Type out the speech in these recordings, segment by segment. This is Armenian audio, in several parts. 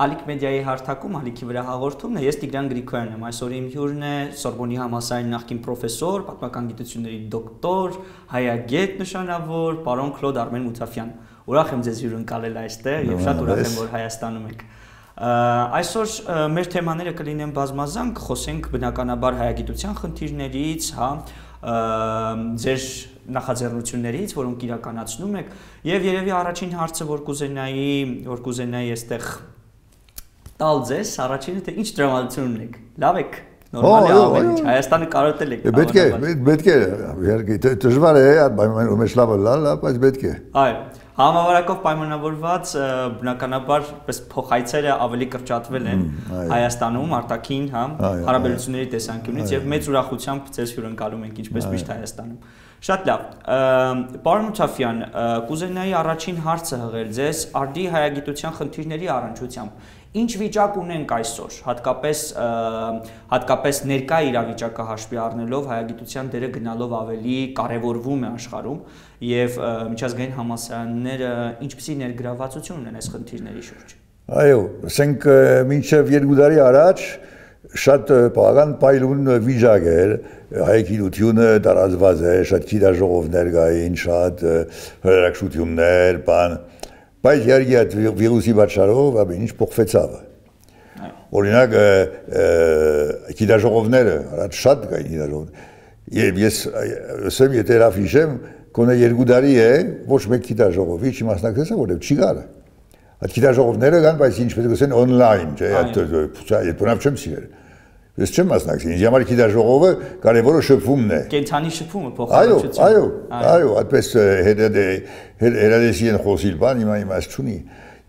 Ալիք մեդիայի հարթակում Ալիքի վրա հաղորդումն է։ Ես Տիգրան Գրիգորյանն եմ։ Այսօր իմ հյուրն է Սորբոնի համալսարանի նախկին պրոֆեսոր, պատմական գիտությունների դոկտոր, հայագետ նշանավոր, պարոն Կլոդ Արմեն Մութաֆյան։ Ուրախ եմ ձեզ հյուրընկալել այստեղ եւ շատ ուրախ եմ, որ Հայաստանում եք։ Այսօր մեր թեմաները կլինեն բազմազան, կխոսենք բնականաբար հայագիտության խնդիրներից, հա, ձեր նախաձեռնություններից, որոնք իրականացնում եք, եւ երևի առաջին հարցը, որ կուզենայի, որ կուզենայի այստեղ տալ ձեզ, առաջինը թե ինչ դրամատուրգ ունեք։ Լավ եք։ Նորմալ է ամեն ինչ։ Հայաստանը կարոտել եք։ Պետք է, պետք է, իհարկե դժվար է, բայց մեջ լավ է, լավ, բայց պետք է։ Այո։ Համավարակով պայմանավորված բնականաբար պես փոխայցերը ավելի կրճատվել են Հայաստանում արտաքին, հա, հարաբերությունների տեսանկյունից եւ մեծ ուրախությամբ ձեզ հյուրընկալում ենք ինչպես միշտ Հայաստանում։ Շատ լավ։ Պարոն Մուչաֆյան, կուզենայի առաջին հարցը հղել ձեզ արդի հայագիտության խնդիրների առնչությամբ։ Ինչ վիճակ ունենք այսօր, հատկապես հատկապես ներկա իրավիճակը հաշվի առնելով հայագիտության դերը գնալով ավելի կարևորվում է աշխարհում եւ միջազգային համասարանները ինչպիսի ներգրավվածություն ունեն այս խնդիրների շուրջ։ Այո, ասենք մինչև երկու տարի առաջ շատ բաղան պայլուն վիճակ էր, հայկինությունը տարածված է, շատ գիտաժողովներ կային, շատ հրաշություններ, բան, Բայց երգի այդ վիրուսի պատճառով ամեն ինչ փոխվեցավ։ Օրինակ գիտաժողովները, առաջ շատ կային գիտաժողովներ։ Եվ ես ասեմ, եթե հրավիշեմ, կոնե երկու տարի է, ոչ մեկ գիտաժողովի չի մասնակցել, որովհետև չի գարը։ Այդ գիտաժողովները կան, բայց ինչպես կսեն on-line, չէ, այդ բնավ չեմ սիրել։ Ես չեմ մասնակցի։ Ինձ համար գիտաժողովը կարևորը շփումն է։ Կենթանի շփումը փոխանցություն։ Այո, այո, այո, այդպես հերադեսի են խոսիլ բան, հիմա իմաստ չունի։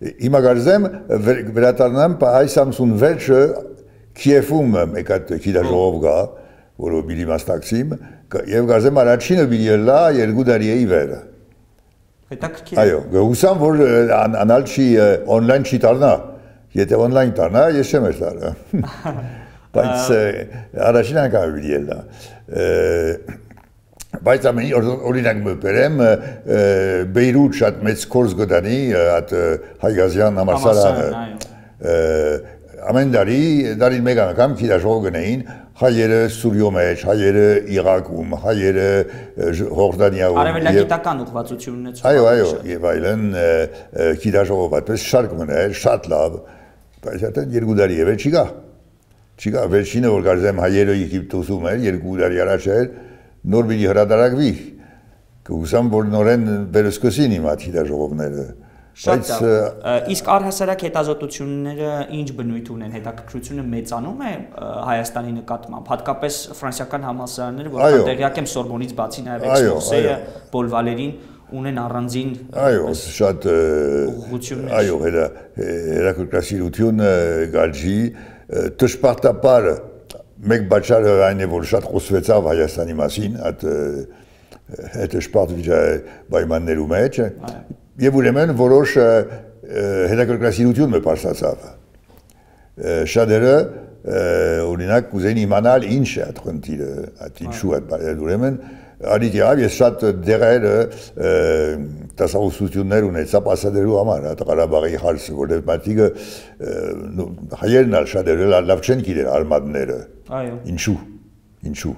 Հիմա գարձեմ վերադառնամ այս ամսուն վերջը Կիևում մեկ հատ գիտաժողով գա, որը բիլի մասնակցիմ, եւ գարձեմ առաջինը բիլի լա երկու տարի վերը։ Հետաքրքիր։ Այո, գուսամ որ անալ չի on-line չի դառնա։ Եթե on-line դառնա, ես չեմ երթարը։ բայց առաջին անգամ է ելնա բայց ամենի օրինակ մբերեմ Բեյրութ շատ մեծ կորս գտանի այդ Հայգազյան համալսարանը ամեն դարի դարին մեկ անգամ քիդաշող գնային հայերը Սուրիո մեջ, հայերը Իրաքում, հայերը Հորդանիայում։ Արևելագիտական ուղղվածություն ունեցող։ Այո, այո, եւ այլն քիդաշողով այդպես շարք մներ, շատ լավ, բայց այդ երկու դարի եւե չի գա։ Չկա, վերջինը որ կարծեմ հայերը Եգիպտոսում էր, երկու տարի առաջ էր, նոր մի հրադարակվի։ Կուսամ որ նորեն վերսկսին իմ աթիդա ժողովները։ Բայց իսկ առհասարակ հետազոտությունները ինչ բնույթ ունեն, հետաքրքրությունը մեծանում է Հայաստանի նկատմամբ, հատկապես ֆրանսիական համալսարանները, որոնք տեղյակ եմ Սորբոնից բացի նաև Էքսպոսեը, Պոլվալերին ունեն առանձին այո շատ ուղղություններ այո հերա հերակրկասիրություն գալջի դժպարտաբար մեկ բաճարը այն է որ շատ խոսվեցավ Հայաստանի մասին այդ այդ դժպարտ պայմաններու մեջ եւ ուրեմն որոշ հետաքրքրասիրություն մը բարձրացավ շատերը օրինակ կուզեն իմանալ ինչ է այդ խնդիրը այդ ինչու է ուրեմն Արիդիավ ես շատ դեղերը տասավուսություններ ունեցա պասադերու համար, հատ Ղարաբաղի հարցը, որտեղ մարդիկը հայերն ալ շատ լավ չեն գիտեր արմատները։ Այո։ Ինչու։ Ինչու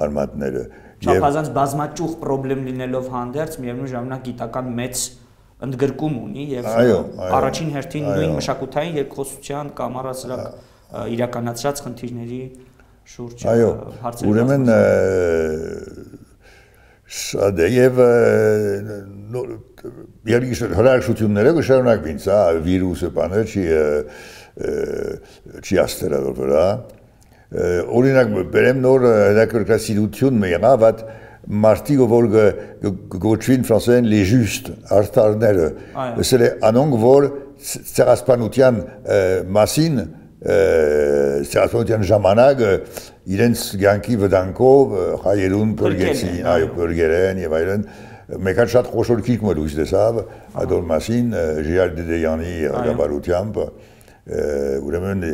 արմատները։ Չափազանց բազմաճյուղ խնդրեմ լինելով հանդերձ, միևնույն ժամանակ գիտական մեծ ընդգրկում ունի եւ առաջին հերթին նույն մշակութային երկխոսության կամ առասարակ իրականացրած խնդիրների շուրջ հարցեր։ Ուրեմն շատ է եւ երկի հրաշությունները կշարունակվին, սա վիրուսը բանը չի չի աստերալ վրա։ Օրինակ բերեմ նոր հրակրկասիրություն մի եղավ, այդ մարտիկը որ գոչվին ֆրանսերեն les justes արտարները, ասել է անոնք որ ցեղասպանության մասին ստեղծության ժամանակ իրենց ցանկի վտանգով հայերուն բրգեցին, այո, բրգերեն եւ այլն մեկը շատ խոշոր քիրք մրուց դեսավ այդ մասին Ժիրար Դեդեյանի ղեկավարությամբ ուրեմն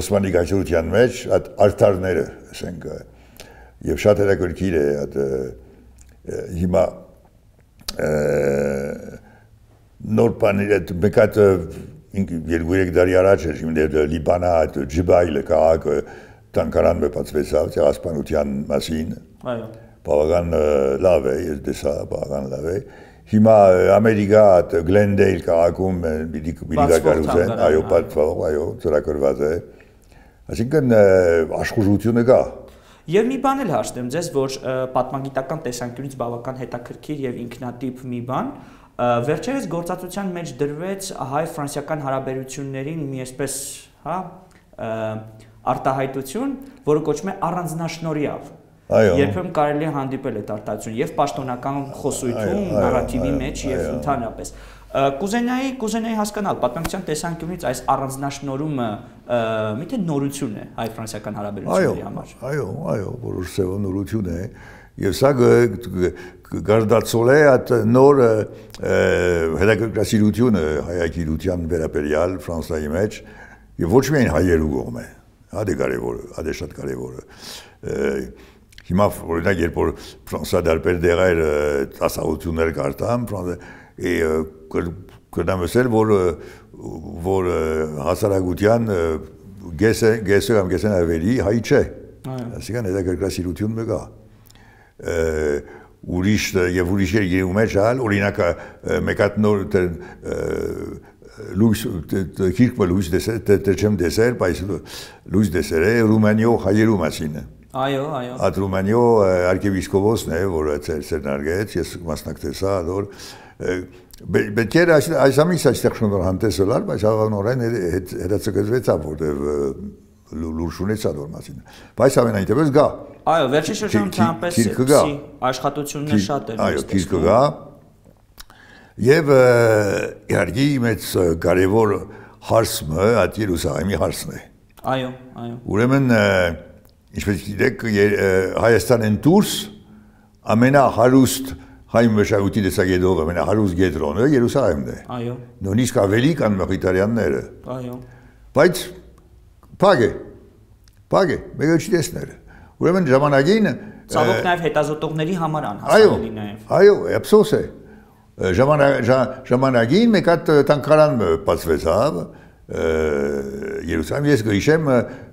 Օսմանի գաչրության մեջ այդ արտարները, ասենք, եւ շատ հետաքրքիր է այդ հիմա նոր բաներ այդ մեկը 2-3 տարի առաջ էր, իմ Լիբանա այդ Ջիբայլը քաղաքը տանկարան մեծացվեցավ ցեղասպանության մասին։ Այո։ Բավական լավ է, ես դեսա բավական լավ է։ Հիմա Ամերիկա այդ Glendale քաղաքում պիտի պիտի գարուցեն, այո, պատվող, այո, ծրագրված է։ Այսինքն աշխուժությունը կա։ Եվ մի բան էլ հաշտեմ ձեզ, որ պատմագիտական տեսանկյունից բավական հետաքրքիր եւ ինքնատիպ մի բան, վերջերս գործածության մեջ դրվեց հայ-ֆրանսիական հարաբերություններին մի այսպես, հա, արտահայտություն, որը կոչվում է առանձնաշնորհիավ։ Այո։ Երբեմն կարելի է հանդիպել այդ արտահայտություն եւ պաշտոնական խոսույթում, նարատիվի մեջ եւ ընդհանրապես։ Կուզենայի կուզենայի հասկանալ պատմության տեսանկյունից այս առանձնաշնորհումը միթե նորություն է հայ-ֆրանսիական հարաբերությունների համար։ Այո, այո, որոշ սեւ նորություն է։ Եվ սա գարդացել է այդ նոր հետաքրքրասիրությունը հայագիտության վերաբերյալ Ֆրանսիայի մեջ եւ ոչ միայն հայերու կողմը։ Հա դե կարևոր, հա դե շատ կարևոր է։ Հիմա օրինակ երբ որ Ֆրանսա դարբեր դեղեր տասաություններ կարտամ, կդամ ասել, որ որ հասարակության գեսը գեսը կամ գեսեն ավելի հայ չէ։ Այսինքն հետաքրքրասիրություն մը կա ուրիշ եւ ուրիշ երկրի մեջ հալ օրինակ մեկ հատ նոր լույս քիրքը լույս դեսեր դե չեմ դեսեր բայց լույս դեսեր է ռումանիո հայերու մասին այո այո այդ ռումանիո arczepiskopos-ն է որը ցերնարգեց ես մասնակցեցա որ Պետք է այս ամիս այստեղ շնորհանդեսել, բայց հավանորեն հետացկզվեցա, որտեղ լուրջ ունեցա դոր մասին։ Բայց ամենայնտեղս գա։ Այո, վերջի շրջանում ցանպես աշխատություններ շատ են։ Այո, քիրքը գա։ Եվ իհարկե մեծ կարևոր հարցը այդ Երուսաղեմի հարցն է։ Այո, այո։ Ուրեմն ինչպես գիտեք Հայաստանեն դուրս ամենահարուստ հայ մշակույթի տեսակետով ամենահարուստ գետրոնը Երուսաղեմն է։ Այո։ Նույնիսկ ավելի կան մխիթարյանները։ Այո։ Բայց Փագ է։ Փագ է, մեկը չի տեսնել։ Ուրեմն ժամանակին ցավոք նաև հետազոտողների համար անհասանելի նաև։ Այո, ափսոս է։ Ժամանակ ժամանակին մեկ հատ տանկարան բացվեցավ Երուսաղեմ ես գիշեմ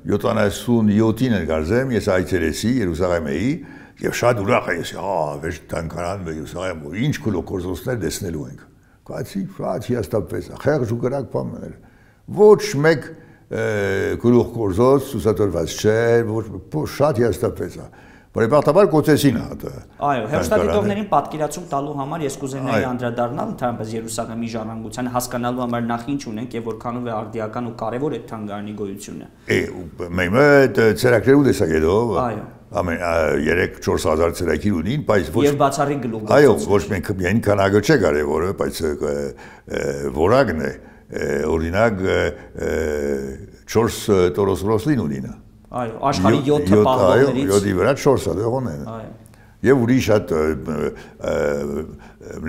77-ին գարզեմ ես այցելեցի Երուսաղեմեի եւ շատ ուրախ ես հա վեր տանկարան Երուսաղեմ ու ինչ կլոկորզոսներ տեսնելու ենք կացի շատ հիաստապվեց խեղճ ու գրակ բաներ ոչ մեկ գլուխ կորզոց սուսատորված չէր, ոչ շատ հիաստապվեց։ Բարեբախտաբար կոչեցին հատը։ Այո, հերոստատիտողներին պատկերացում տալու համար ես կուզենայի անդրադառնալ ընդհանրապես Երուսաղեմի ժառանգության հասկանալու համար նախ ինչ ունենք եւ որքանով է արդիական ու կարեւոր է թանգարանի գոյությունը։ Է, մեմը ծերակրերու տեսակետով։ Այո ամեն 3-4000 ծրագիր ունին, բայց ոչ Եվ բացառիկ գլուխ։ Այո, ոչ մենք միայն քանակը չէ կարևորը, բայց որակն է օրինակ 4 տորոսրոսլին ունին։ Այո, աշխարհի 7 պահողներից 7-ի վրա 4-ը դեղոն են։ Այո։ Եվ ուրիշ շատ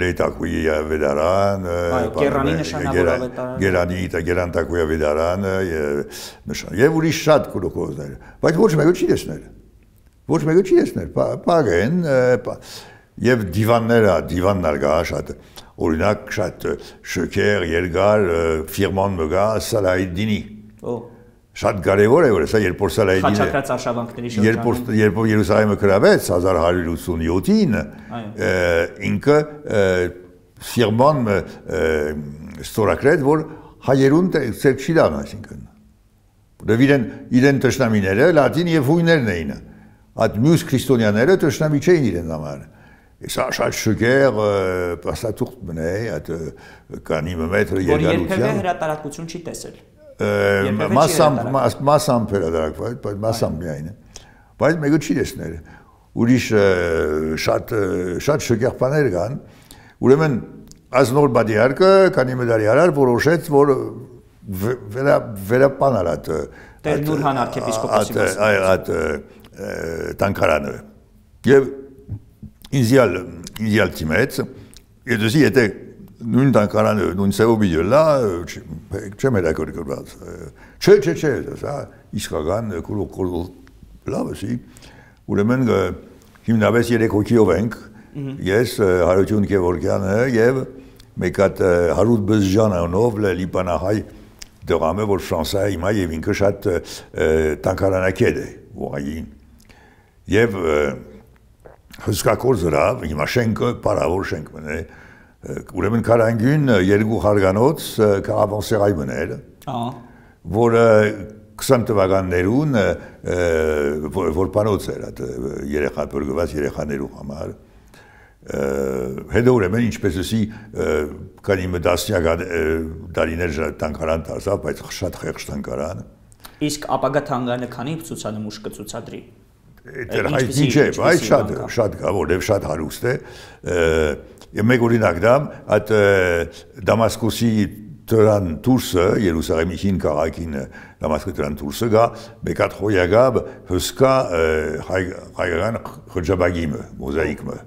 լեյտակուի վեդարան, Գերանի նշանավոր ավետարան։ Գերանի Գերանտակուի վեդարանը նշան։ Եվ ուրիշ շատ կուլոկոզներ, բայց ոչ մեկը չի տեսնել։ Ոչ մեկը չի տեսնել։ Պագեն եւ դիվանները, դիվաններ կա շատ օրինակ շատ շոկեր, երկար ֆիրման մգա Սալահիդինի։ Օ շատ կարևոր է որ սա երբ որ Սալահիդինը Խաչակրած արշավանքների շրջանում երբ երբ որ Երուսաղեմը գրավեց 1187-ին ինքը ֆիրման ստորագրեց որ հայերուն ցեր չի դան այսինքն Դե իրեն իրեն տշնամիները լատին եւ հույներն էին։ Այդ մյուս քրիստոնյաները տշնամի չէին իրեն համար։ Սա շատ շուկեր պաստատուղտ մնե, այդ կանի մետրը երկարության։ Որ երբևէ հրատարակություն չի տեսել։ Մասամբ մասամբ հրատարակվել, բայց մասամբ միայն։ Բայց մեկը չի տեսնել։ Ուրիշ շատ շատ շուկեր բաներ կան։ Ուրեմն ազնոր բադիարկը կանի մեդալի արար որոշեց, որ վերա վերապանալ այդ Տեր Նուրհան arczepiskopos-ի այդ այդ տանկարանը։ Եվ ինձյալ ինձյալ թիմեց եթե եթե նույն տանկարանը նույն սեոբիը լա չեմ հետաքրքրված չէ չէ չէ սա իսկական կուլոկոլ լավ է ուրեմն հիմնապես երեք հոգիով ենք ես Հարություն Գևորգյանը եւ մեկ հատ Հարութ Բզժանանով լիբանահայ դրամը որ Ֆրանսիայի հիմա եւ ինքը շատ տանկարանակետ է ուղղակի եւ հսկակոր զրավ հիմա շենքը բարավոր շենք մնե ուրեմն կարանգյուն երկու հարգանոց կարավանսերայ մներ որը 20 թվականներուն որ բանոց էր այդ երեխա բուրգված երեխաներու համար հետո ուրեմն ինչպես էսի կանի մդասյակ դարիներ տանկարան դարձավ, բայց շատ խեղճ տանկարան։ Իսկ ապագա թանգարանը քանի ցուցանմուշ կցուցադրի։ Դեր հայտնի չէ, բայց շատ շատ կա, որովհետև շատ հարուստ է։ Եվ մեկ օրինակ դամ, այդ Դամասկոսի դրան դուրսը Երուսաղեմի հին քաղաքին Դամասկոսի դրան դուրսը գա մեկ հատ խոյագաբ հսկա հայկական խոջաբագիմը, մոզաիկը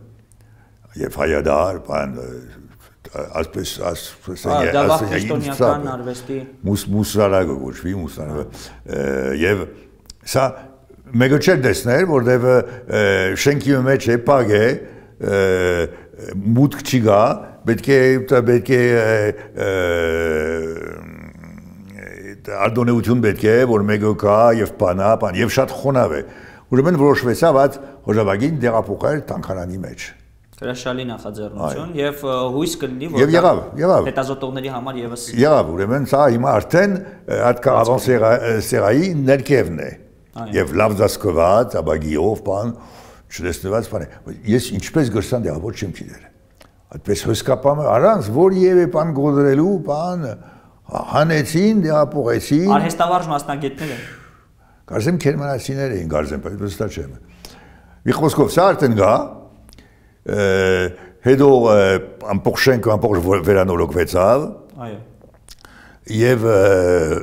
եւ հայադար, բան ասպես ասպես վախտոնյական արվեստի մուս մուսարագը գոչվի մուսարագը եւ սա մեկը չէր տեսներ որտեվ շենքի մեջ է պագ է մուտք չի գա պետք է պետք է արտոնեություն պետք է որ մեկը կա եւ բանա բան եւ շատ խոնավ է ուրեմն որոշվեցավ այդ հոժավագին դեղափոխել տանկարանի մեջ Հրաշալի նախաձեռնություն եւ հույս կլինի որ Եվ եղավ, եղավ։ Հետազոտողների համար եւս Եղավ, ուրեմն սա հիմա արդեն այդ կարավան սերայի ներքևն է։ Եվ լավ դասկված, աբագիով բան, չտեսնված բան է։ Ես ինչպես գրսան դե ոչ չեմ գիտեր։ Այդպես հսկապամը առանց որ եւե բան գոդրելու բան հանեցին, դեպողեցին։ Արհեստավարժ մասնագետներ են։ Կարծեմ քերմանացիներ էին, կարծեմ, բայց վստահ չեմ։ Մի խոսքով սա արդեն գա, հետո ամբողջենք ամբողջ վերանորոգվեցավ այո եւ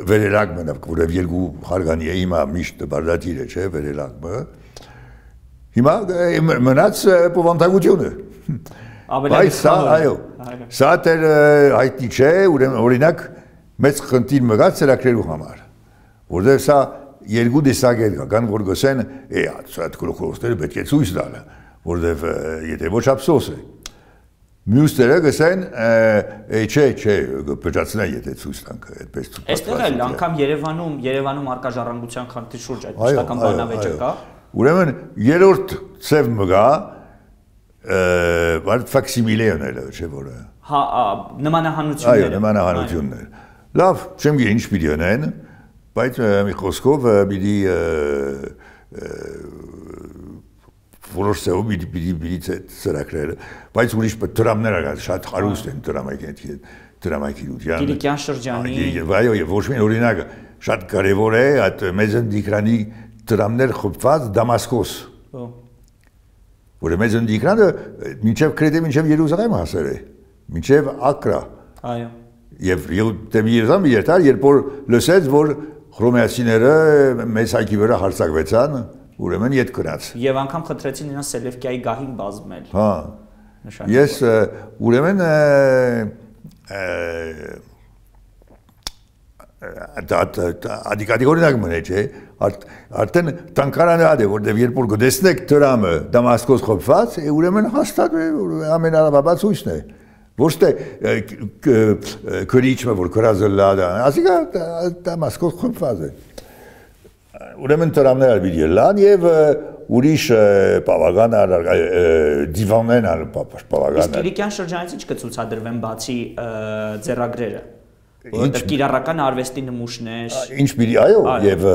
վերելակ մնաց որով երկու հարգանի է հիմա միշտ բարդատիր է չէ վերելակը հիմա մնաց պովանտագությունը ավելի սա այո սա դեր հայտնի չէ ուրեմն օրինակ մեծ խնդիր մգած ծրագրերու համար որովհետեւ սա երկու դեսագել կա կան որ գսեն է այդ գլուխորոստերը պետք է ցույց տալը որովհետև եթե ոչ ափսոս է մյուսները է չէ չէ բջացնեն եթե ցույց տանք այդպես ցույց այստեղ էլ անգամ Երևանում Երևանում արկա ժառանգության խնդրի շուրջ այդ մշտական բանավեճը կա ուրեմն երրորդ ծև մգա վարդ ֆաքսիմիլեները չէ որը հա նմանահանությունները այո նմանահանություններ լավ չեմ գիտի ինչ պիտի անեն բայց մի խոսքով պիտի որոշ ծեով մի պիտի պիտի ծրագրերը, բայց ուրիշ դրամներ ա շատ հարուստ են դրամայքի դրամայքիության։ Կիլիկյան շրջանի։ Այո, եւ ոչ միայն օրինակը շատ կարեւոր է այդ մեզն դիկրանի դրամներ խփված Դամասկոս։ Որը մեզն դիկրանը մինչև Կրետե մինչև Երուսաղեմ հասել է։ Մինչև Ակրա։ Այո։ Եվ դեպի Երուսաղեմ երթար, երբ որ լսեց, որ հռոմեացիները մեծ հայքի վրա հարձակվեցան, ուրեմն իդ գնաց։ Եվ անգամ խնդրեցին նրան Սելևկիայի գահին բազմել։ Հա։ Ես ուրեմն դա ադիկադիգորինակ մնե չէ արդեն տանկարանը ադե որտեվ երբ որ գտեսնեք դրամը դամասկոս խփված ուրեմն հաստատ ամենալավաբաց հույսն է ոչ թե քրիչը որ կրազը լադա ասիկա դամասկոս խփված է ուրեմն տրամներ պիտի լան եւ ուրիշ բավական դիվաններ ալ բավական Իսկ Կիրիկյան շրջանից ինչ կցուցադրվեն բացի ձեռագրերը? Որտեղ կիրառական արվեստի նմուշներ ինչ պիտի այո եւ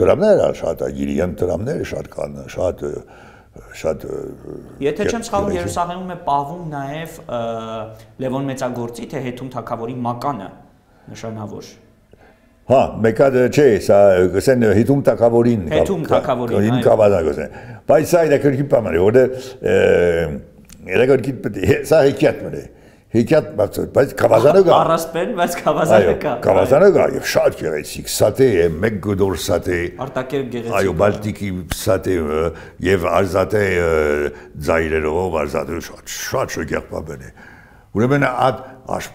տրամները շատ գիրիան տրամները շատ կան շատ շատ Եթե չեմ սխալվում Երուսաղեմում է պահվում նաև Լևոն Մեծագործի թե Հետում Թագավորի մականը նշանավոր Հա, մեկը չէ, սա գսեն հիտում տակավորին։ Հիտում տակավորին։ Հին կավադա գսեն։ Բայց սա իր քրքի պամանը, որը երեգորքի պետք սա հեքիաթ մնե։ Հեքիաթ բայց կավազանը կա։ Առասպեն, բայց կավազանը կա։ Կավազանը կա եւ շատ գեղեցիկ, սատե է, մեկ գդոր սատե։ Արտակեր գեղեցիկ։ Այո, բալտիկի սատե եւ արզատե ձայրերով, արզատե շատ շատ շոգեղ բան է։ Ուրեմն այդ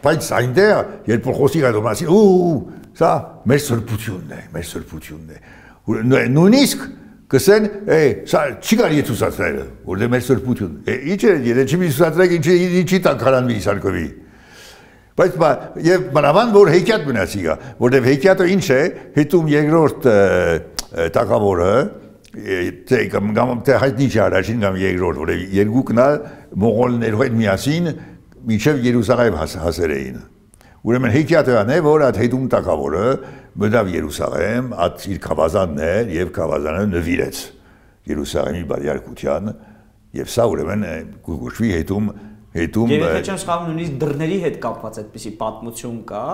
բայց այնտեղ երբ խոսի այդ մասին, ու Սա մեր սրբությունն է, մեր սրբությունն է։ Նույնիսկ կսեն, է, սա չի կարելի ցուցադրել, որտեղ մեր սրբություն։ Է, ինչ է, եթե չի ցուցադրեք, ինչի ինչի տան քարանվի Իսարկովի։ Բայց բա եւ բնավան որ հեքիաթ մնացի գա, որտեվ հեքիաթը ինչ է, հետում երկրորդ տակավորը թե կամ թե հայտնի չէ առաջին կամ երկրորդ, որտեվ երկուքն ալ մողոլներով միասին միջև Երուսաղեմ հասել էին։ Ուրեմն հեքիաթն է, որ այդ հետում տակավորը մտավ Երուսաղեմ, այդ իր խավազաններ եւ խավազանը նվիրեց Երուսաղեմի բարյարկության եւ սա ուրեմն գուշվի հետում հետում Եվ եթե չեմ սխալվում, նույնիսկ դռների հետ կապված այդպիսի պատմություն կա,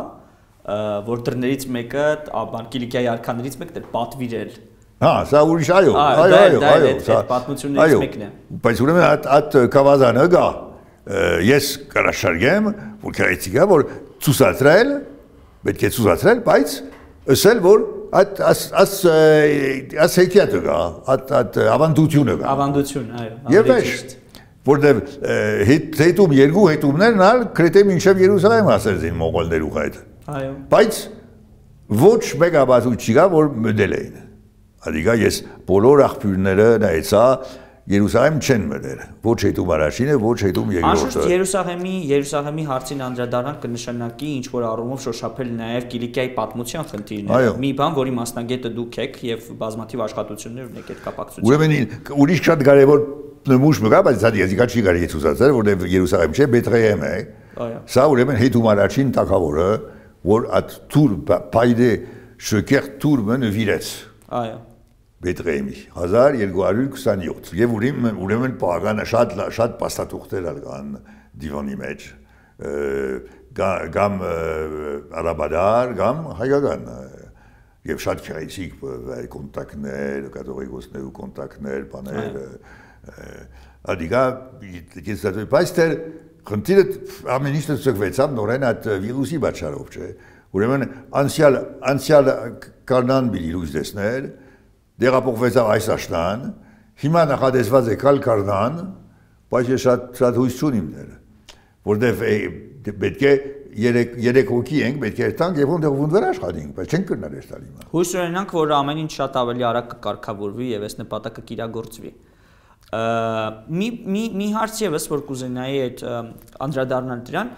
որ դռներից մեկը, բան Կիլիկիայի արքաներից մեկն էր պատվիրել Հա, սա ուրիշ այո, այո, այո, այո, սա պատմություններից մեկն է։ Բայց ուրեմն այդ այդ կավազանը գա։ Ես կարաշարգեմ, որ քրայցիկա որ ցուսացրել, պետք է ցուսացրել, բայց ասել որ այդ աս աս աս հեքիաթը գա, այդ այդ ավանդությունը գա։ Ավանդություն, այո։ էշ որտեվ հետում երկու հետումներն ալ քրետե մինչև Երուսաղեմ հասել են մողոլներու հետ։ Այո։ Բայց ոչ մեկ ապացույց չկա, որ մդել էին։ Ադիգա ես բոլոր աղբյուրները նայեցա Երուսաղեմ չեն մտել։ Ոչ հետում առաջինը, ոչ հետում երկրորդը։ Անշուշտ Երուսաղեմի Երուսաղեմի հարցին անդրադառնալ կնշանակի ինչ որ առումով շոշափել նաև Կիլիկիայի պատմության խնդիրները։ Մի բան, որի մասնագետը դուք եք եւ բազմաթիվ աշխատություններ ունեք այդ կապակցությամբ։ Ուրեմն ուրիշ շատ կարևոր նմուշ մգա, բայց դա ես չի կարելի ցուցացնել, որտեղ Երուսաղեմ չէ, Բեթլեհեմ է։ Այո։ Սա ուրեմն հետում առաջին տակավորը, որ at Թուր պայդե շքեր Թուրը նվիրեց։ Այո Բեթրեհեմի 1227 եւ ուրեմն ուրեմն պարանը շատ շատ պաստատուղթեր կան դիվանի մեջ գամ արաբադար գամ հայկական եւ շատ քրայսիկ կոնտակտներ կատողիկոսներ ու կոնտակտներ բաներ ադիգա ես դա բայց դեր խնդիրը ամեն ինչ ծկվեցավ նորեն այդ վիրուսի պատճառով չէ ուրեմն անցյալ անցյալ կանան բիլի լույս դեսներ դեղափոխվեցավ այս աշտան, հիմա նախադեсված է կալկարնան, բայց ես շատ շատ հույս չունիմ դերը, որտեվ պետք է երեք երեք հոգի ենք, պետք է տանք եւ ոնդեղ ոնդվեր աշխատենք, բայց չենք կրնալ այս տալիմը։ Հույս ունենանք, որ ամեն ինչ շատ ավելի արագ կկարգավորվի եւ այս նպատակը կիրագործվի։ Մի մի մի հարց եւս որ կուզենայի այդ անդրադառնալ դրան,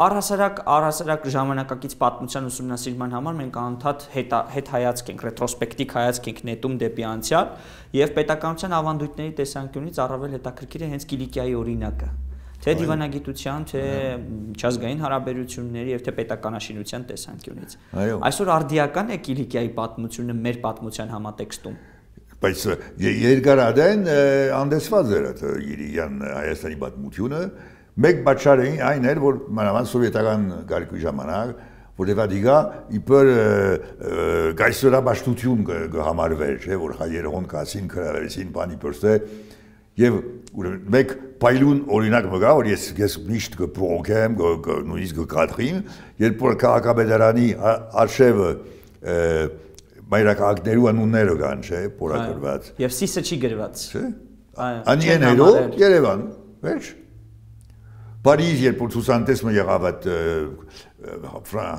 առհասարակ առհասարակ ժամանակակից պատմության ուսումնասիրման համար մենք անընդհատ հետ հետ հայացք ենք, ռետրոսպեկտիկ հայացք ենք նետում դեպի անցյալ եւ պետականության ավանդույթների տեսանկյունից առավել հետաքրքիր է հենց Կիլիկիայի օրինակը թե դիվանագիտության, թե միջազգային հարաբերությունների եւ թե պետականաշինության տեսանկյունից։ Այսօր արդիական է Կիլիկիայի պատմությունը մեր պատմության համատեքստում բայց երկարադեն անդեսված էր այդ Իրիյան Հայաստանի պատմությունը Մեկ պատճառը այն էր, որ մանավանդ սովետական գարկի ժամանակ, որտեղ դիգա իբր գայսրաբաշտություն կհամարվեր, չէ, որ հայերոն կասին քրավերին բանի պրստե եւ մեկ պայլուն օրինակ մգա, որ ես ես միշտ կփողոքեմ, նույնիսկ կկատրին, երբ որ քաղաքաբեդարանի արշևը մայրաքաղաքներու անունները կան, չէ, փորագրված։ Եվ սիսը չի գրված։ Չէ։ Անիեներո Երևան, վերջ Փարիզ, երբ որ ցուսանտեսմը եղավ այդ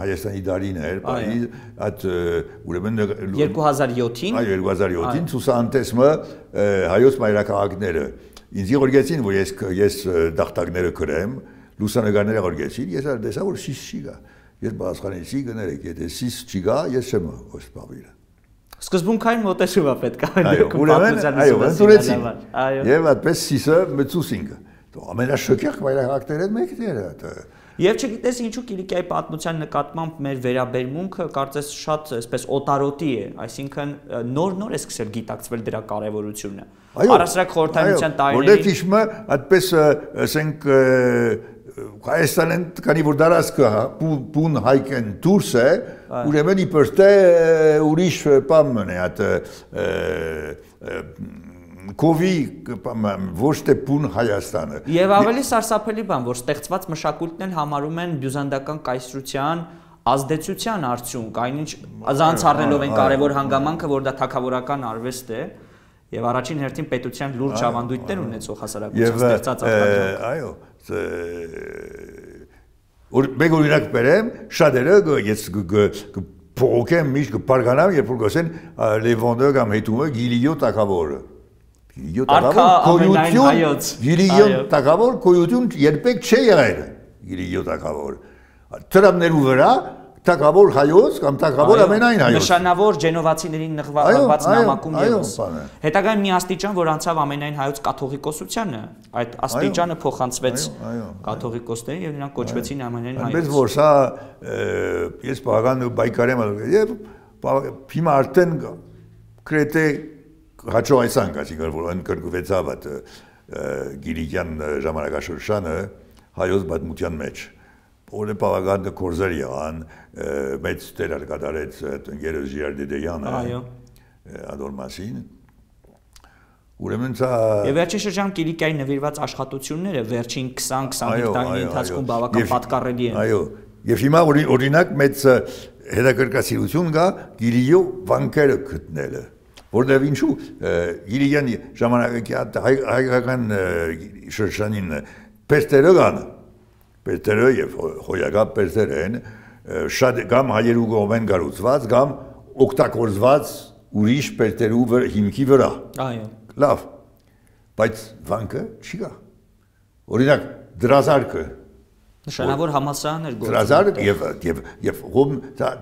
Հայաստանի դարին էր, Փարիզ, այդ ուրեմն 2007-ին, այո 2007-ին ցուսանտեսմը հայոց մայրաքաղաքները ինձ ղորգեցին, որ ես ես դախտակները գրեմ, լուսանկարները ղորգեցին, ես ար տեսա որ սիս չի գա։ Ես բացխանեցի գներեք, եթե սիս չի գա, ես չեմ օսպավիր։ Սկզբունքային մոտեցում է պետք է։ Այո, ուրեմն, այո, ընդունեցին։ Այո։ Եվ այդպես սիսը մծուսինք ամենաշոկեղ վայրահակները մեկն էր դա Եվ չգիտես ինչու Կիլիկիայի պատմության նկատմամբ մեր վերաբերմունքը կարծես շատ այսպես օտարոտի է, այսինքն նոր-նոր է սկսել գիտակցվել դրա կարևորությունը։ Առասարակ խորհրդանության տարիների Որտեղ ճիշտը այդպես ասենք Հայաստանն քանի որ դարածքը բուն հայկեն դուրս է, ուրեմն իբր թե ուրիշ բան մնա այդ կովի ոչ թե բուն Հայաստանը։ Եվ ավելի սարսափելի բան, որ ստեղծված մշակույթն էլ համարում են բյուզանդական կայսրության ազդեցության արդյունք, այնինչ զանցառնելով են կարևոր հանգամանքը, որ դա թակավորական արվեստ է եւ առաջին հերթին պետության լուրջ ավանդույթներ ունեցող հասարակության ստեղծած արտադրող։ Այո, որ մեկ օրինակ բերեմ, շատերը ես փողոքեմ միշտ կբարգանամ, երբ որ գոսեն Լևոնդը կամ հետումը Գիլիո տակավորը Գիրիոն տակավոր գոյություն, գիրիոն տակավոր գոյություն երբեք չի եղել։ Գիրիյո թակավոր։ Տրամներու վրա Թակավոր հայոց կամ թակավոր ամենայն հայոց։ Նշանավոր ջենովացիներին նղված նամակում եւս։ Հետագայում մի աստիճան, որ անցավ ամենայն հայոց կաթողիկոսությանը, այդ աստիճանը փոխանցվեց կաթողիկոսներին եւ նրանք կոչվեցին ամենայն հայոց։ Բայց որ սա ես բաղան բայկարեմ եւ հիմա արդեն կրետե հաջողայցանք, այսինքն որ ընկրկվեցավ այդ Գիրիյան ժամանակաշրջանը հայոց պատմության մեջ որը բավական կորզեր եղան, մեծ տեր կատարեց ընկերոջ Ժիարդեդեյանը։ Այո։ Ադոր մասին։ Ուրեմն սա Եվ վերջին շրջան Կիլիկիայի նվիրված աշխատությունները վերջին 20-25 տարիների ընթացքում բավական պատկառելի են։ Այո։ Եւ հիմա օրինակ մեծ հետաքրքրասիրություն կա Գիլիո վանկերը գտնելը որտեվ ինչու Գիլիյան ժամանակակի հայկական շրջանին պերտերը կան պերտերը եւ հոյակապ պերտեր են շատ կամ հայերու կողմեն գառուցված կամ օգտագործված ուրիշ պերտերու հիմքի վրա։ Այո։ Լավ։ Բայց վանկը չի գա։ Օրինակ դրազարկը Նշանավոր համասարաններ գործում։ Դրազարկ եւ եւ եւ ում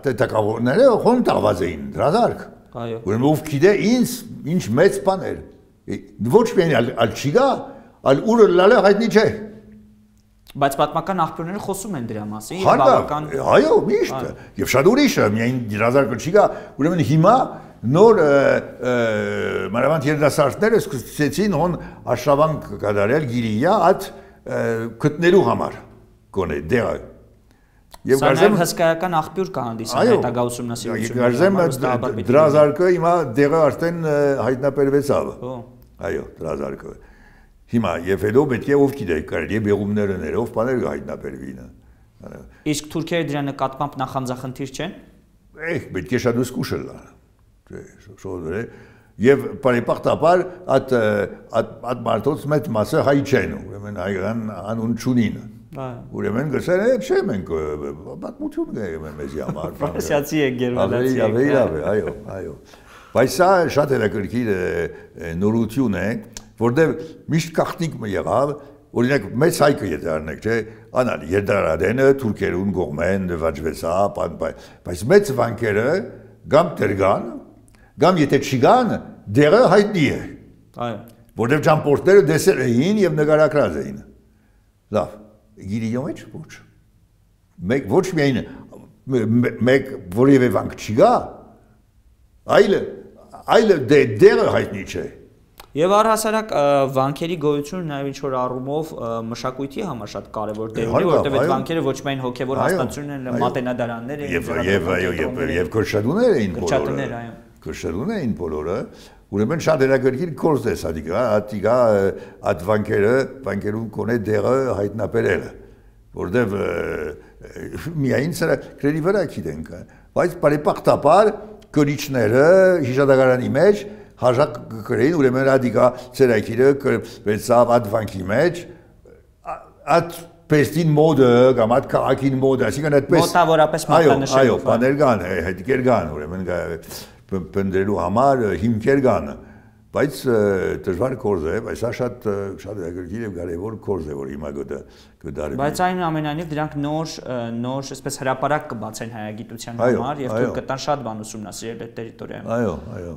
տակավորները ում տաղված էին դրազարկ։ Այո։ Ուրեմն ով գիտե ինձ ինչ մեծ բան էր։ Ոչ միայն ալ չի գա, ալ ուրը լալը հայտնի չէ։ Բայց պատմական աղբյուրները խոսում են դրա մասին, բավական Այո, միշտ։ Եվ շատ ուրիշը, միայն դրազարկը չի գա, ուրեմն հիմա նոր մանավանդ երիտասարդները սկսեցին հոն արշավանք կատարել գիրիա այդ գտնելու համար գոնե դեղը Եվ կարծեմ հսկայական աղբյուր կա հանդիսանում հետագա ուսումնասիրությունների։ Կարծեմ դրազարկը հիմա դեղը արդեն հայտնաբերվեցավ։ Այո, դրազարկը։ Հիմա եւ հետո պետք է ով գիտե կարելի բեղումները ներով բաներ հայտնաբերվին։ Իսկ թուրքերը դրա նկատմամբ նախանձախնդիր չեն։ Էհ, պետք է շատ ուսկուշ լա։ Չէ, շոդրե եւ բարեփոխտաբար at at մարդոց մեծ մասը հայ չեն, ուրեմն հայկական անուն չունին։ Ուրեմն գսել է, չէ, մենք պատմություն գայում մեզ համար։ Ֆրանսիացի է գերմանացի։ Ավելի լավ է, այո, այո։ Բայց սա շատ հետաքրքիր նորություն է, որտեղ միշտ գաղտնիք մը եղավ, օրինակ մեծ հայկը եթե առնեք, չէ, անալ Երդարադենը թուրքերուն կողմեն նվաճվեցա, բայց մեծ վանկերը կամ դերգան, կամ եթե չգան, դերը հայտնի է։ Այո։ Որտեղ ճամփորդները դեսել էին եւ նկարագրած էին։ Լավ, գիրիո մեջ ոչ։ Մեկ ոչ միայն մեկ որևէ վանք չկա, այլ այլ դե դերը հայտնի չէ։ Եվ առհասարակ վանքերի գոյությունը նաև ինչ որ առումով մշակույթի համար շատ կարևոր դեր ունի, որովհետև այդ վանքերը ոչ միայն հոգևոր հաստատություն են, մատենադարաններ են, եւ եւ այո եւ եւ քրշատուներ էին բոլորը։ Քրշատուներ, այո։ Քրշատուներ էին բոլորը։ Ուրեմն շատ երագերգիր կորս է սադիկա, ատիկա այդ վանքերը, վանքերուն կոնե դեղը հայտնաբերելը, որտեվ միայն սրա քրերի վրա գիտենք, բայց բարեփոխտաբար կրիչները հիշադակարանի մեջ հաժակ կրեին, ուրեմն ռադիկա ցերակիրը վերցավ այդ վանքի մեջ, այդ պեստին մոդը կամ այդ քաղաքին մոդը, այսինքն այդպես մոտավորապես մատնանշելով։ Այո, այո, բաներ կան, հետքեր կան, ուրեմն պնդրելու համար հիմքեր կան բայց դժվար կորզ է, բայց սա շատ շատ գրգիր եւ կարեւոր կորզ է, որ հիմա գտա գտարի։ Բայց այնուամենայնիվ դրանք նոր նոր այսպես հրաապարակ կբացեն հայագիտության համար եւ դուք կտան շատ բան ուսումնասիրել այդ տերիտորիայում։ Այո, այո։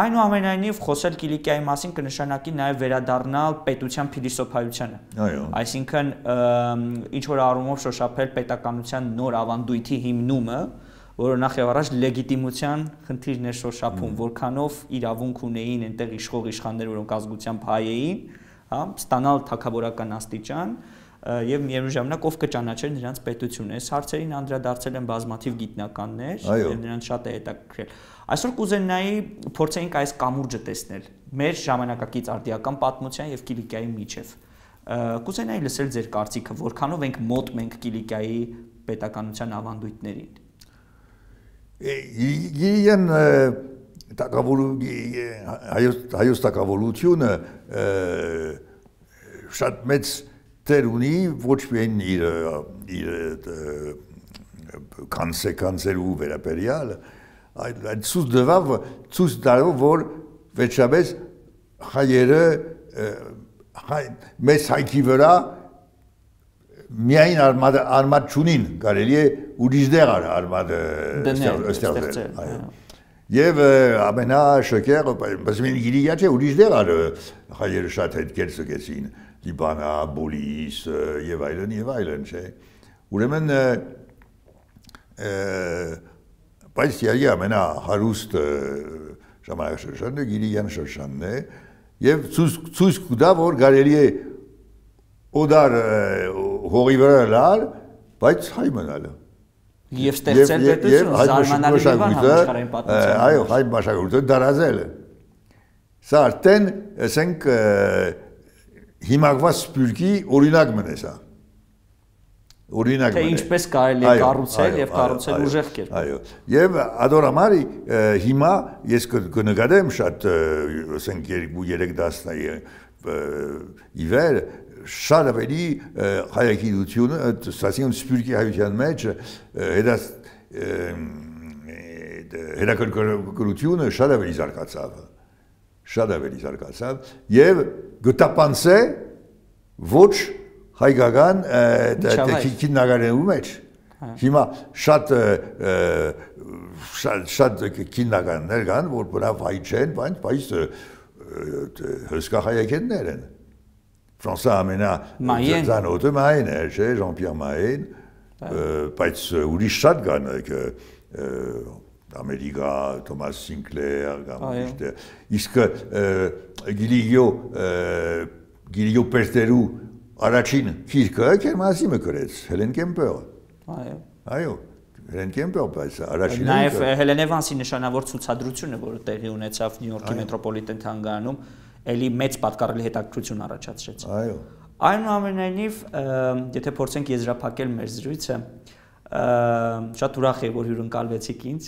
Այնուամենայնիվ խոսել Կիլիկիայի մասին կնշանակի նաեւ վերադառնալ պետության փիլիսոփայությանը։ Այո։ Այսինքն ինչ որ առումով շոշափել պետականության նոր ավանդույթի հիմնումը, որը նախ եւ առաջ լեգիտիմության խնդիրն էր շոշափում, որքանով իրավունք ունեին այնտեղ իշխող իշխաններ, որոնք ազգությամբ հայ էին, հա, ստանալ թակավորական աստիճան եւ միևնույն ժամանակ ով կճանաչեր նրանց պետությունը։ Այս հարցերին անդրադարձել են բազմաթիվ գիտնականներ եւ նրանց շատ է հետաքրքրել։ Այսօր կուզենայի փորձեինք այս կամուրջը տեսնել մեր ժամանակակից արդիական պատմության եւ Կիլիկիայի միջև։ Կուզենայի լսել ձեր կարծիքը, որքանով ենք մոտ մենք Կիլիկիայի պետականության ավանդույթներին Իրեն հայոց տակավորությունը շատ մեծ դեր ունի ոչ միայն իր իր կոնսեկվենսերու վերաբերյալ այլ այդ ցույց դվավ ցույց տալով որ վերջապես հայերը հայ մեծ հայքի վրա միայն արմատը արմատ ճունին կարելի է ուրիշներ արմատը ստեղծել այո Եվ ամենաշոկերը, բայց մեն գիրիա չէ ուրիշներ արը հայերը շատ հետ կերսկեցին Լիբանա, Բոլիս եւ այլն եւ այլն, չէ։ Ուրեմն բայց իհարկե ամենա հարուստ ժամանակաշրջանը գիրիյան շրջանն է եւ ցույց ցույց կտա որ կարելի է օդար հողի վրա լալ, բայց հայ մնալը Եվ ստեղծել պետություն զարմանալի բան պատմության։ Այո, հայ մաշակույթը դարազել է։ Սա արդեն, ասենք, հիմակված սպյուրքի օրինակ մն է Օրինակ Թե է։ ինչպես կարելի է կառուցել եւ կառուցել ուժեղ կերպ։ Այո։ Եվ ադորամարի հիմա ես կնկատեմ շատ, ասենք, 2-3 դասնայի իվեր շատ ավելի հայագիտությունը, ասենք սպյուրքի հայության մեջ հետաս հետաքրքրությունը շատ ավելի զարգացավ շատ ավելի զարգացավ եւ գտապանցե ոչ հայկական քիննագարելու մեջ հիմա շատ շատ շատ քիննագարներ կան որ բրավ հայ չեն բայց բայց հսկա հայակեններ են Ֆրանսա ամենա ծանոթը Մային է, չէ, Ժան-Պիեր Մային, բայց ուրիշ շատ կան Ամերիկա, Թոմաս Սինկլեր, կամ ուրիշ իսկ Գիլիգիո Գիլիգիո Պերտերու առաջին քիրքը Կերմասի մը գրեց Հելեն Կեմպերը։ Այո։ Այո, Հելեն Կեմպեր, բայց առաջին Նաև Հելեն Էվանսի նշանավոր ցուցադրությունը, որը տեղի ունեցավ Նյու Յորքի մետրոպոլիտեն թանգարանում, էլի մեծ պատկառելի հետաքրքրություն առաջացրեց։ Այո։ Այնուամենայնիվ, եթե փորձենք եզրափակել մեր զրույցը, շատ ուրախ եմ, որ հյուրընկալվեցիք ինձ։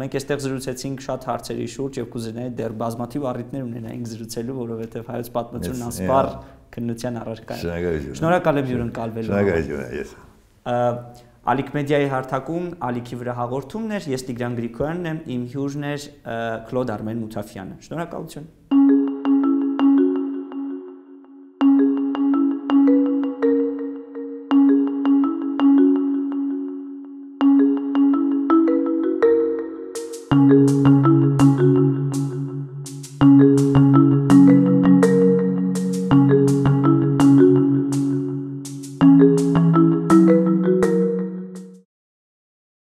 Մենք այստեղ զրուցեցինք շատ հարցերի շուրջ եւ կուզենայի դեռ բազմաթիվ առիթներ ունենայինք զրուցելու, որովհետեւ հայոց պատմությունն անսպար քննության առարկա է։ Շնորհակալ եմ հյուրընկալվելու։ Շնորհակալ եմ ես։ Ալիք մեդիայի հարթակում Ալիքի վրա հաղորդումն էր, ես Տիգրան Գրիգորյանն եմ, իմ հյուրն էր Կլոդ Արմեն Մութաֆյանը։ Շնորհակալություն։